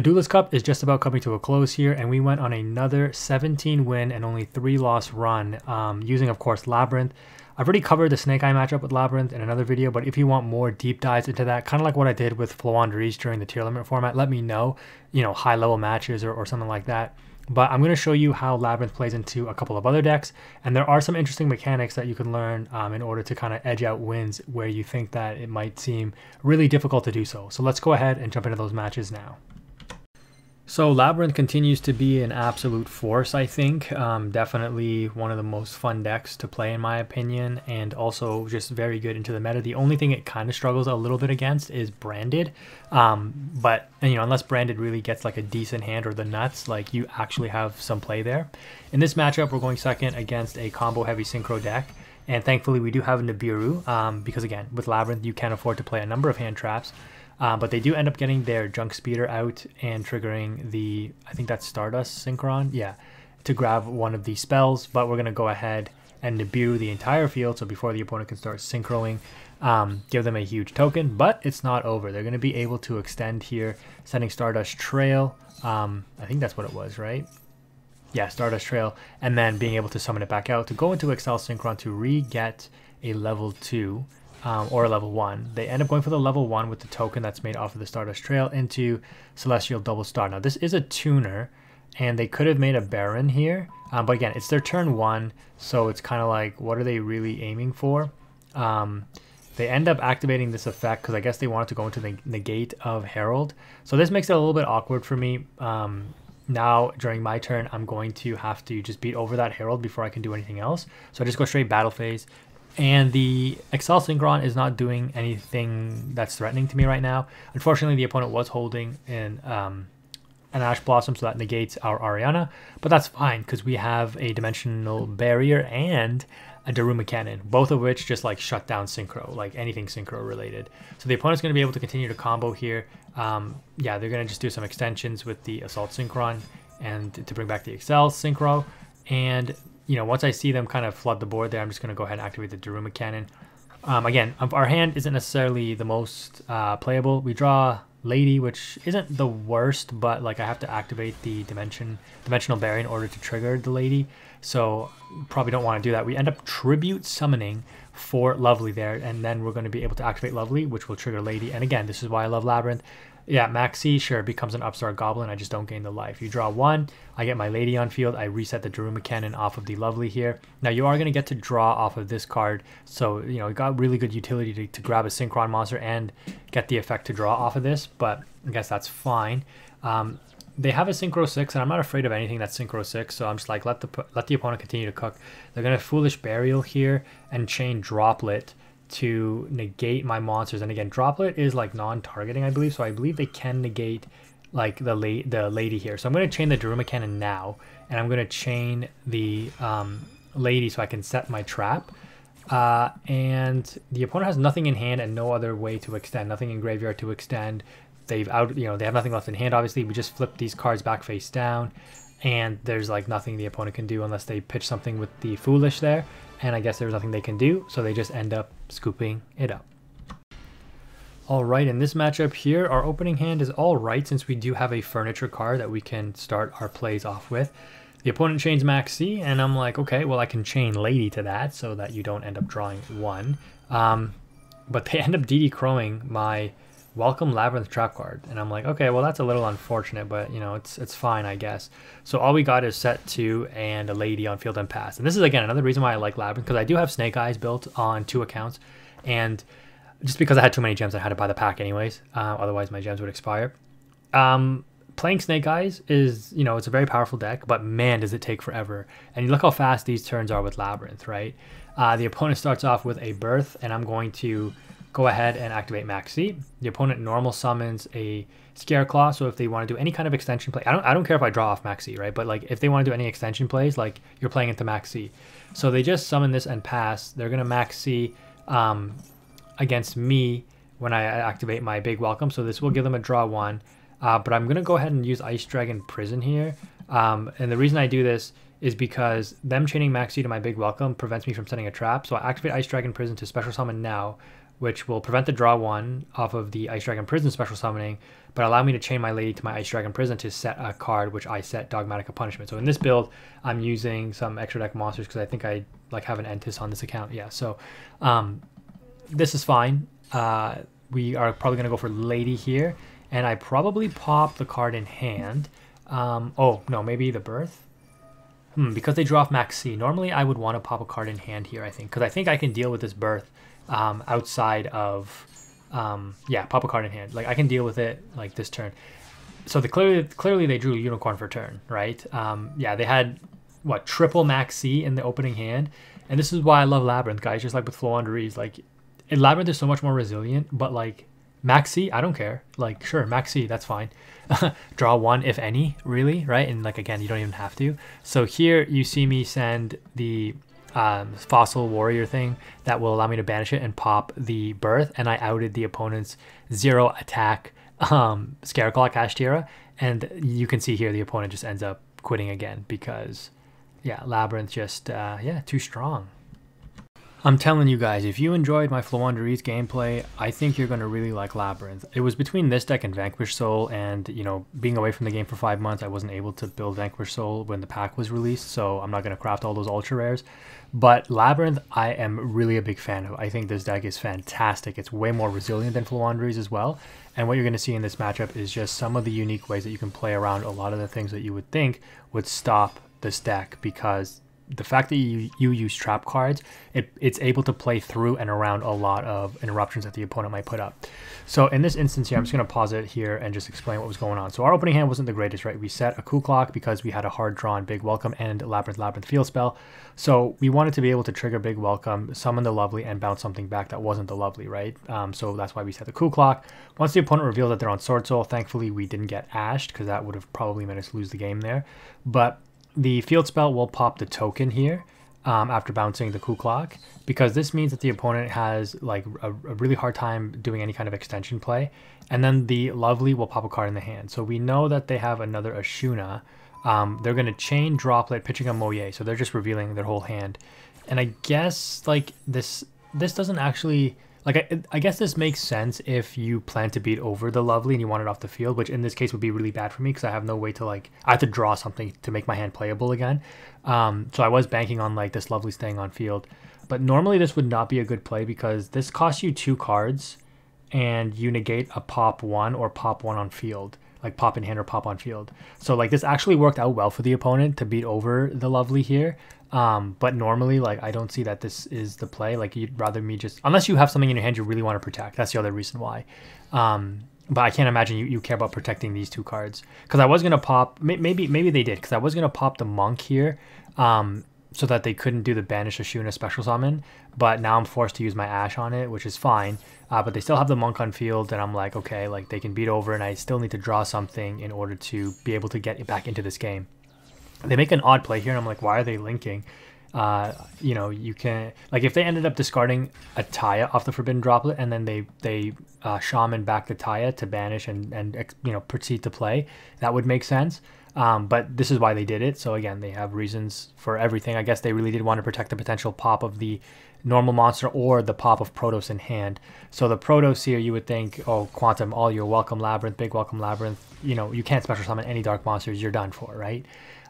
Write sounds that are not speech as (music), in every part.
The Duelist Cup is just about coming to a close here, and we went on another 17 win and only 3 loss run um, using, of course, Labyrinth. I've already covered the Snake Eye matchup with Labyrinth in another video, but if you want more deep dives into that, kind of like what I did with Floowandereeze during the tier limit format, let me know, you know, high level matches or, or something like that. But I'm going to show you how Labyrinth plays into a couple of other decks, and there are some interesting mechanics that you can learn um, in order to kind of edge out wins where you think that it might seem really difficult to do so. So let's go ahead and jump into those matches now. So Labyrinth continues to be an absolute force, I think. Um, definitely one of the most fun decks to play in my opinion, and also just very good into the meta. The only thing it kind of struggles a little bit against is Branded, um, but you know unless Branded really gets like a decent hand or the nuts, like you actually have some play there. In this matchup, we're going second against a combo heavy synchro deck. And thankfully, we do have Nibiru um, because, again, with Labyrinth, you can't afford to play a number of hand traps. Um, but they do end up getting their junk speeder out and triggering the, I think that's Stardust Synchron, yeah, to grab one of these spells. But we're going to go ahead and Nibiru the entire field, so before the opponent can start synchroing, um, give them a huge token. But it's not over. They're going to be able to extend here, sending Stardust Trail. Um, I think that's what it was, right? Yeah, Stardust Trail, and then being able to summon it back out to go into Accel Synchron to re-get a level 2 um, or a level 1. They end up going for the level 1 with the token that's made off of the Stardust Trail into Celestial Double Star. Now this is a tuner and they could have made a Baron here, um, but again it's their turn 1 so it's kind of like what are they really aiming for? Um, they end up activating this effect because I guess they wanted to go into the negate of Herald. So this makes it a little bit awkward for me. Um, now during my turn, I'm going to have to just beat over that Herald before I can do anything else. So I just go straight battle phase, and the Accel Synchron is not doing anything that's threatening to me right now. Unfortunately, the opponent was holding in um, an Ash Blossom, so that negates our Arianna. But that's fine, because we have a Dimensional Barrier and a Daruma Cannon, both of which just like shut down Synchro, like anything Synchro related. So the opponent's going to be able to continue to combo here. Um, yeah, they're going to just do some extensions with the Assault Synchron and to bring back the Accel Synchro. And you know, once I see them kind of flood the board there, I'm just going to go ahead and activate the Daruma Cannon. Um, again, our hand isn't necessarily the most uh, playable. We draw Lady, which isn't the worst, but like I have to activate the dimension dimensional barrier in order to trigger the Lady. So probably don't want to do that. We end up tribute summoning for Lovely there, and then we're going to be able to activate Lovely, which will trigger Lady. And again, this is why I love Labyrinth. Yeah, Maxi, sure, becomes an upstart goblin. I just don't gain the life. You draw one, I get my lady on field. I reset the Daruma Cannon off of the Lovely here. Now you are going to get to draw off of this card. So, you know, it got really good utility to, to grab a Synchron monster and get the effect to draw off of this. But I guess that's fine. Um, they have a Synchro 6, and I'm not afraid of anything that's Synchro 6, so I'm just like, let the let the opponent continue to cook. They're going to Foolish Burial here and chain Droplet to negate my monsters. And again, Droplet is like non-targeting, I believe. So I believe they can negate like the la the lady here. So I'm going to chain the Daruma Cannon now, and I'm going to chain the um, lady so I can set my trap. Uh, and the opponent has nothing in hand and no other way to extend, nothing in graveyard to extend. They've out, you know, they have nothing left in hand. Obviously, we just flip these cards back face down, and there's like nothing the opponent can do unless they pitch something with the foolish there and I guess there's nothing they can do, so they just end up scooping it up. Alright, in this matchup here, our opening hand is alright since we do have a furniture card that we can start our plays off with. The opponent chains Maxi, and I'm like, okay, well I can chain Lady to that so that you don't end up drawing one. Um, but they (laughs) end up DD crowing my welcome labyrinth trap card. And i'm like okay well that's a little unfortunate but you know it's it's fine i guess. So all we got is set two and a lady on field and pass. And this is again another reason why i like labyrinth because i do have snake eyes built on two accounts. And just because i had too many gems i had to buy the pack anyways. Uh, otherwise my gems would expire. Um, playing snake eyes is you know it's a very powerful deck but man does it take forever. And you look how fast these turns are with labyrinth right? Uh, the opponent starts off with a birth and i'm going to go ahead and activate Maxi. The opponent normal summons a Scareclaw, so if they want to do any kind of extension play, I don't, I don't care if I draw off Maxi, right? But like if they want to do any extension plays, like you're playing into Maxi. So they just summon this and pass. They're going to Maxi um, against me when I activate my big welcome. So this will give them a draw one. Uh, but I'm going to go ahead and use Ice Dragon Prison here. Um, and the reason I do this is because them chaining Maxi to my big welcome prevents me from setting a trap. So I activate Ice Dragon Prison to special summon now, which will prevent the draw one off of the Ice Dragon Prison special summoning, but allow me to chain my lady to my Ice Dragon Prison to set a card which I set Dogmatika Punishment. So in this build, I'm using some extra deck monsters because I think I like have an Entis on this account. Yeah, so um, this is fine. Uh, we are probably going to go for Lady here, and I probably pop the card in hand. Um, oh, no, maybe the Birth? Hmm, because they draw off Maxx C. Normally I would want to pop a card in hand here, I think, because I think I can deal with this Birth um, outside of um, yeah, pop a card in hand. Like I can deal with it like this turn. So the clearly clearly they drew unicorn for turn, right? Um, yeah, they had what triple max C in the opening hand, and this is why I love Labyrinth, guys. Just like with Floowandereeze, like in Labyrinth is so much more resilient, but like Maxx C, I don't care. Like sure, Maxx C, that's fine. (laughs) Draw one if any, really, right? And like again, you don't even have to. So here you see me send the um, fossil warrior thing that will allow me to banish it and pop the birth. And I outed the opponent's zero attack um, Scareclaw Kashtira. And you can see here the opponent just ends up quitting again because, yeah, Labyrinth just, uh, yeah, too strong. I'm telling you guys, if you enjoyed my Floowandereeze gameplay, I think you're going to really like Labyrinth. It was between this deck and Vanquish Soul, and, you know, being away from the game for five months, I wasn't able to build Vanquish Soul when the pack was released, so I'm not going to craft all those Ultra Rares. But Labyrinth, I am really a big fan of. I think this deck is fantastic. It's way more resilient than Floowandereeze as well. And what you're going to see in this matchup is just some of the unique ways that you can play around a lot of the things that you would think would stop this deck because the fact that you, you use trap cards, it, it's able to play through and around a lot of interruptions that the opponent might put up. So in this instance here, I'm just going to pause it here and just explain what was going on. So our opening hand wasn't the greatest, right? We set a Cooclock because we had a hard drawn Big Welcome and Labyrinth Labyrinth Field spell. So we wanted to be able to trigger Big Welcome, summon the Lovely, and bounce something back that wasn't the Lovely, right? Um, so that's why we set the Cooclock. Once the opponent revealed that they're on Swordsoul, thankfully we didn't get ashed because that would have probably made us lose the game there. But the field spell will pop the token here um, after bouncing the Cooclock because this means that the opponent has like a, a, really hard time doing any kind of extension play and then the lovely will pop a card in the hand. So we know that they have another ashuna. Um, they're going to chain droplet pitching a moye so they're just revealing their whole hand. And i guess like this this doesn't actually like I, I guess this makes sense if you plan to beat over the lovely and you want it off the field which in this case would be really bad for me because i have no way to like i have to draw something to make my hand playable again. Um, so i was banking on like this lovely staying on field. But normally this would not be a good play because this costs you two cards and you negate a pop one or pop one on field like pop in hand or pop on field so like this actually worked out well for the opponent to beat over the lovely here um, but normally, like I don't see that this is the play. Like you'd rather me just unless you have something in your hand you really want to protect. That's the other reason why. Um, but I can't imagine you, you care about protecting these two cards because I was gonna pop maybe maybe they did because I was gonna pop the monk here um, so that they couldn't do the banish Ashuna special summon. But now I'm forced to use my ash on it, which is fine. Uh, but they still have the monk on field, and I'm like, okay, like they can beat over, and I still need to draw something in order to be able to get it back into this game they make an odd play here, and I'm like, why are they linking? Uh, you know, you can like if they ended up discarding a Taia off the Forbidden Droplet, and then they they uh, shaman back the Taia to banish and and you know proceed to play, that would make sense. Um, but this is why they did it. So again, they have reasons for everything. I guess they really did want to protect the potential pop of the normal monster or the pop of Protos in hand. So the Protos here, you would think, oh, Quantum, all your Welcome Labyrinth, big Welcome Labyrinth, you know, you can't special summon any Dark Monsters, you're done for, right?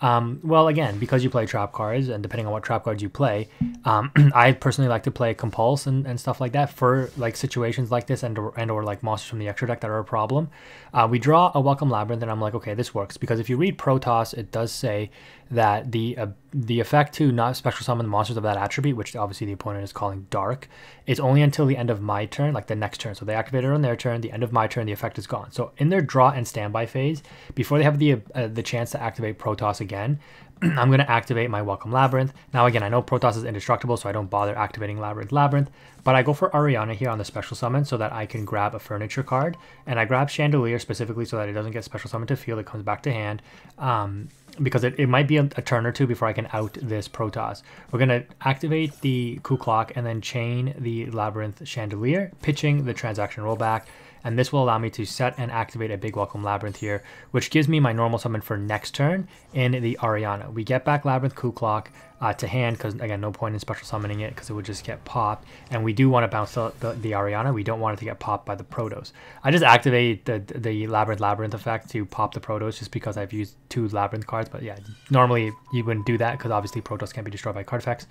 Um, well, again, because you play trap cards, and depending on what trap cards you play, um, (clears throat) I personally like to play compulse and, and stuff like that for like situations like this, and or, and or like monsters from the extra deck that are a problem. Uh, we draw a welcome labyrinth, and I'm like, okay, this works because if you read Protoss, it does say that the uh, the effect to not special summon monsters of that attribute, which obviously the opponent is calling dark, is only until the end of my turn, like the next turn. So they activate it on their turn. The end of my turn, the effect is gone. So in their draw and standby phase, before they have the uh, the chance to activate Protoss again, (clears throat) I'm going to activate my Welcome Labyrinth. Now again, I know Protoss is indestructible, so I don't bother activating Labyrinth Labyrinth, but I go for Arianna here on the special summon so that I can grab a furniture card, and I grab Chandelier specifically so that it doesn't get special summoned to field, it comes back to hand. Um, because it, it might be a, a, turn or two before I can out this Protoss. We're going to activate the Cooclock and then chain the Labyrinth Chandelier, pitching the transaction rollback. And this will allow me to set and activate a Big Welcome Labyrinth here, which gives me my normal summon for next turn in the Arianna. We get back Labyrinth Cooclock uh, to hand, because again, no point in special summoning it, because it would just get popped, and we do want to bounce the, the, the, Arianna, we don't want it to get popped by the Protos. I just activate the, the Labyrinth Labyrinth effect to pop the Protos, just because I've used two Labyrinth cards, but yeah, normally you wouldn't do that, because obviously Protos can't be destroyed by card effects.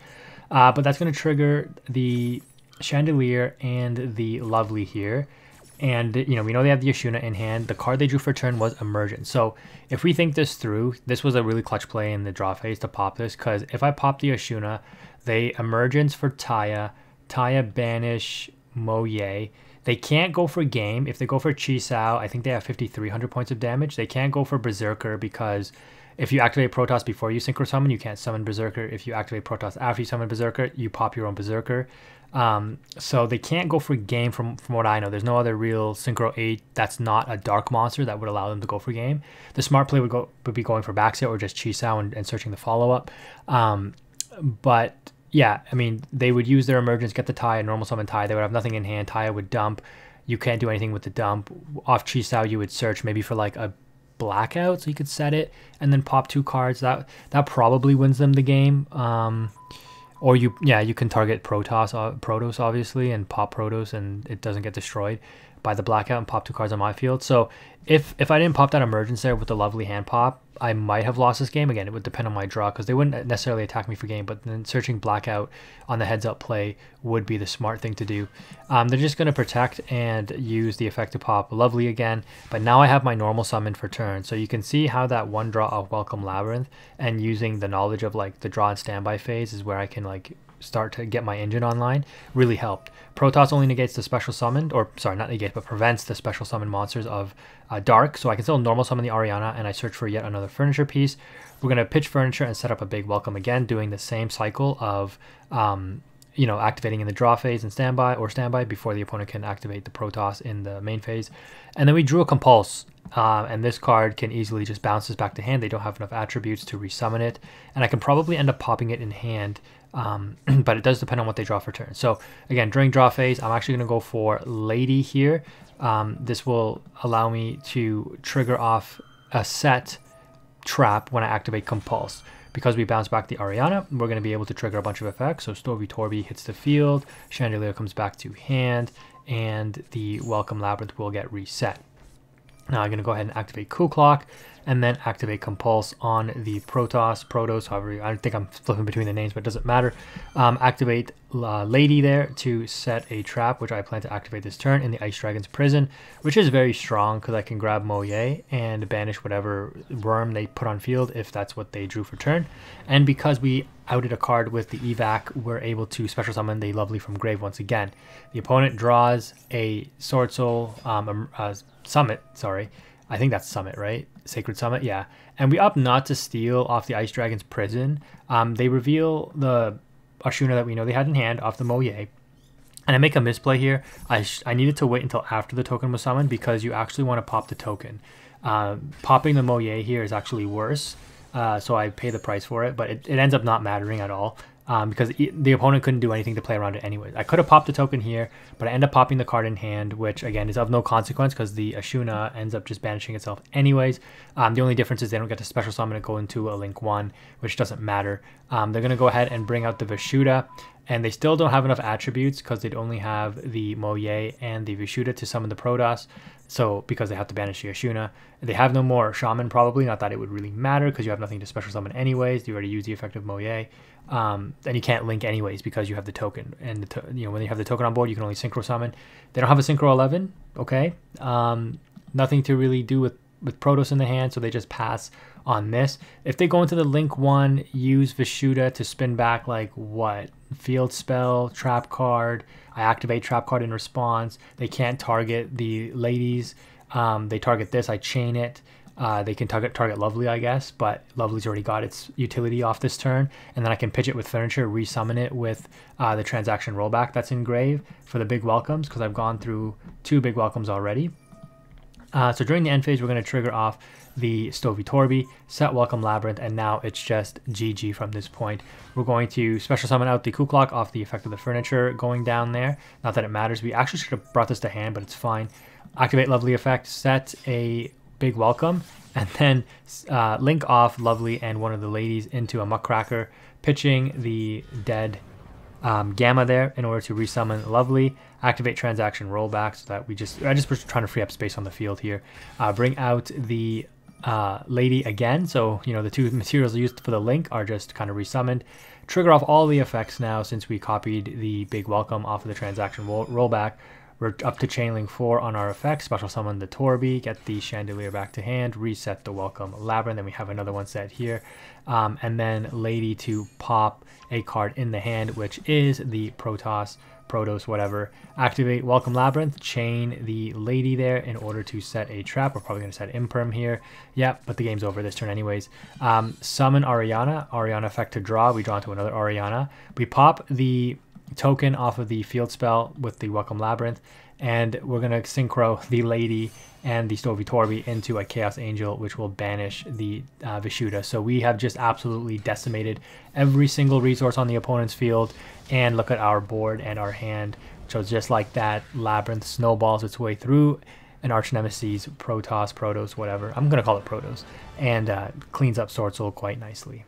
Uh, but that's going to trigger the Chandelier and the Lovely here. And, you know, we know they have the Ashuna in hand. The card they drew for turn was Emergence. So if we think this through, this was a really clutch play in the draw phase to pop this. Because if I pop the Ashuna, they Emergence for Taia, Taia banish Moye. They can't go for game. If they go for Chixiao, I think they have 5,300 points of damage. They can't go for Berserker because if you activate Protoss before you Synchro Summon, you can't summon Berserker. If you activate Protoss after you summon Berserker, you pop your own Berserker. Um, so they can't go for game from, from what I know. There's no other real Synchro 8 that's not a dark monster that would allow them to go for game. The smart play would go would be going for Baxia or just Chixiao and, and searching the follow-up. Um, but yeah, I mean, they would use their emergence, get the tie, a normal summon tie. They would have nothing in hand. Tie would dump. You can't do anything with the dump. Off Chixiao, you would search maybe for like a blackout, so you could set it and then pop two cards. That that probably wins them the game. Um, or you, yeah, you can target Protoss, uh, Protoss obviously, and pop Protoss, and it doesn't get destroyed by the blackout and pop two cards on my field. So if if I didn't pop that emergence there with the lovely hand pop, I might have lost this game. Again, it would depend on my draw because they wouldn't necessarily attack me for game, but then searching blackout on the heads up play would be the smart thing to do. Um, they're just going to protect and use the effect to pop lovely again, but now I have my normal summon for turn. So you can see how that one draw of Welcome Labyrinth and using the knowledge of like the draw and standby phase is where I can like start to get my engine online really helped. Protoss only negates the special summoned, or sorry, not negates, but prevents the special summon monsters of uh, Dark, so I can still normal summon the Arianna and I search for yet another furniture piece. We're going to pitch furniture and set up a big welcome again, doing the same cycle of, um, you know, activating in the draw phase and standby or standby before the opponent can activate the Protoss in the main phase. And then we drew a Compulse, uh, and this card can easily just bounce this back to hand. They don't have enough attributes to resummon it, and I can probably end up popping it in hand um, (clears throat) but it does depend on what they draw for turn. So again, during draw phase, I'm actually going to go for Lady here. Um, this will allow me to trigger off a set trap when I activate Compulse. Because we bounce back the Arianna, we're going to be able to trigger a bunch of effects. So Stovie Torbie hits the field, Chandelier comes back to hand, and the Welcome Labyrinth will get reset. Now I'm going to go ahead and activate Cooclock and then activate Compulse on the Protoss, Protos, however, I think I'm flipping between the names, but it doesn't matter. Um, activate uh, Lady there to set a trap, which I plan to activate this turn in the Ice Dragon's Prison, which is very strong because I can grab Moye and banish whatever worm they put on field if that's what they drew for turn. And because we outed a card with the evac, we're able to special summon the Lovely from Grave once again. The opponent draws a Swordsoul um, Summit, sorry, I think that's Summit, right? Sacred Summit, yeah. And we opt not to steal off the Ice Dragon's prison. Um, they reveal the Ashuna that we know they had in hand off the Moye. And I make a misplay here. I, I needed to wait until after the token was summoned because you actually want to pop the token. Uh, popping the Moye here is actually worse. Uh, so I pay the price for it, but it, it ends up not mattering at all um, because the opponent couldn't do anything to play around it anyways. I could have popped the token here, but I end up popping the card in hand, which again is of no consequence because the Ashuna ends up just banishing itself anyways. Um, the only difference is they don't get to special summon and go into a Link 1, which doesn't matter. Um, they're going to go ahead and bring out the Vishuddha, and they still don't have enough attributes because they'd only have the Moye and the Vishuddha to summon the Protoss. So because they have to banish the Ashuna, they have no more Shaman probably. Not that it would really matter because you have nothing to special summon anyways. You already use the effect of Moye. Um, and you can't link anyways because you have the token. And to you know when you have the token on board, you can only synchro summon. They don't have a synchro 11. Okay, um, nothing to really do with with Protoss in the hand, so they just pass on this. If they go into the link one, use Vishuddha to spin back like what field spell, trap card. I activate trap card in response. They can't target the ladies. Um, they target this. I chain it. Uh, they can target target Lovely, I guess, but Lovely's already got its utility off this turn, and then I can pitch it with furniture, resummon it with uh, the transaction rollback that's in Grave for the big welcomes, because I've gone through two big welcomes already. Uh, so during the end phase, we're going to trigger off the Stovie Torbie, set Welcome Labyrinth, and now it's just GG from this point. We're going to special summon out the Cooclock off the effect of the furniture going down there. Not that it matters. We actually should have brought this to hand, but it's fine. activate Lovely effect, set a big welcome, and then uh, link off Lovely and one of the ladies into a Muckraker, pitching the dead um, Gamma there in order to resummon Lovely, activate transaction rollback so that we just, I just was trying to free up space on the field here, uh, bring out the uh, Lady again, so you know the two materials used for the link are just kind of resummoned, trigger off all the effects now since we copied the big welcome off of the transaction roll rollback, we're up to Chainlink 4 on our effects. Special summon the Torbie, get the Chandelier back to hand, reset the Welcome Labyrinth. Then we have another one set here. Um, and then Lady to pop a card in the hand, which is the Protoss, Protos, whatever. Activate Welcome Labyrinth, chain the Lady there in order to set a trap. We're probably going to set Imperm here. Yeah, but the game's over this turn anyways. Um, summon Arianna, Arianna effect to draw. We draw into another Arianna. We pop the token off of the field spell with the Welcome Labyrinth, and we're going to synchro (laughs) the Lady and the Stovie Torbie into a Chaos Angel, which will banish the uh, Vishuddha. So we have just absolutely decimated every single resource on the opponent's field, and look at our board and our hand. So just like that, Labyrinth snowballs its way through an arch nemesis, Protoss, Protos, whatever. I'm going to call it Protos, and uh, cleans up Soul quite nicely.